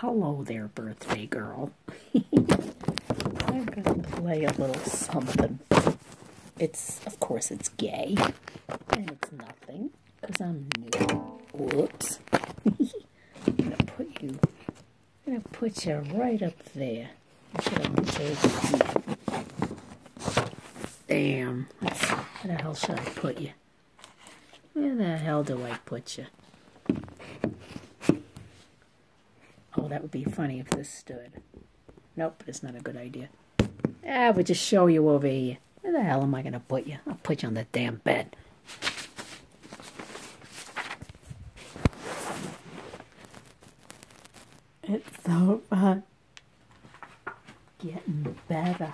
hello there, birthday girl. I'm gonna play a little something. It's, of course, it's gay, and it's nothing because I'm new. Whoops. I'm gonna put you. I'm gonna put you right up there. Damn. Where the hell should I put you? Where the hell do I put you? Oh, that would be funny if this stood. Nope, it's not a good idea. Ah, I would just show you over here. Where the hell am I going to put you? I'll put you on the damn bed. It's so fun. Getting better.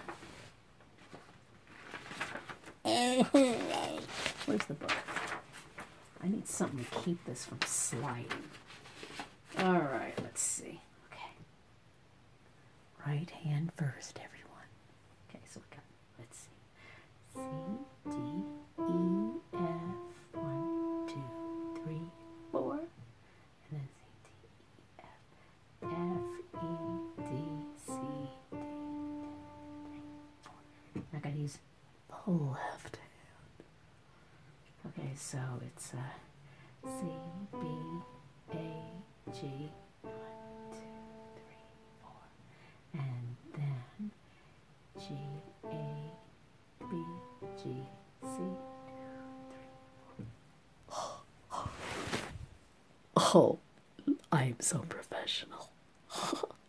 Where's the book? I need something to keep this from sliding. All right, let's see. Right hand first, everyone. Okay, so we got, let's see. C, D, E, F, one, two, three, four. And then C, D, E, F, F, E, D, C, D, three, four. I gotta use the left hand. Okay, so it's uh, C, B, A, G, G, A, B, G, C. Oh, I am so professional.